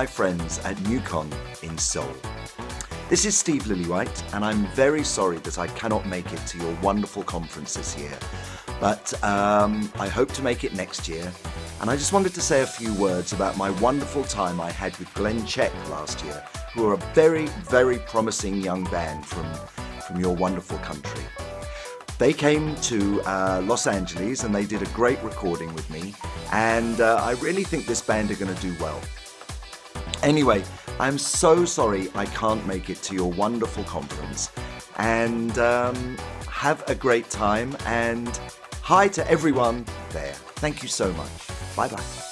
my friends at MU:CON in Seoul. This is Steve Lillywhite, and I'm very sorry that I cannot make it to your wonderful conference this year. But um, I hope to make it next year. And I just wanted to say a few words about my wonderful time I had with Glen Check last year, who are a very, very promising young band from, from your wonderful country. They came to uh, Los Angeles and they did a great recording with me, and uh, I really think this band are going to do well. Anyway, I'm so sorry I can't make it to your wonderful conference. And um, have a great time and hi to everyone there. Thank you so much. Bye bye.